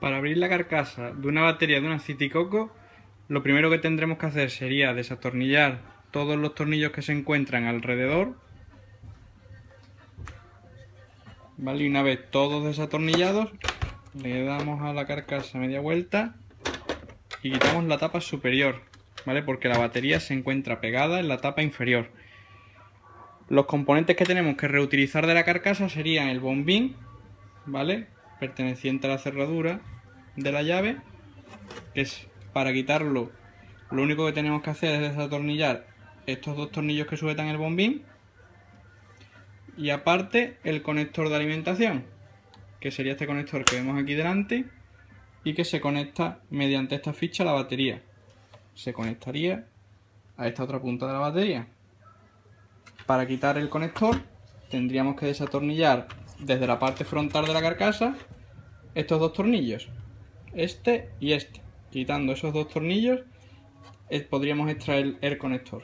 Para abrir la carcasa de una batería de una Citicoco, lo primero que tendremos que hacer sería desatornillar todos los tornillos que se encuentran alrededor. Vale, y una vez todos desatornillados, le damos a la carcasa media vuelta y quitamos la tapa superior, ¿vale? Porque la batería se encuentra pegada en la tapa inferior. Los componentes que tenemos que reutilizar de la carcasa serían el bombín, ¿vale? Perteneciente a la cerradura de la llave, que es para quitarlo, lo único que tenemos que hacer es desatornillar estos dos tornillos que sujetan el bombín y aparte el conector de alimentación, que sería este conector que vemos aquí delante y que se conecta mediante esta ficha a la batería. Se conectaría a esta otra punta de la batería. Para quitar el conector tendríamos que desatornillar desde la parte frontal de la carcasa estos dos tornillos, este y este. Quitando esos dos tornillos eh, podríamos extraer el conector.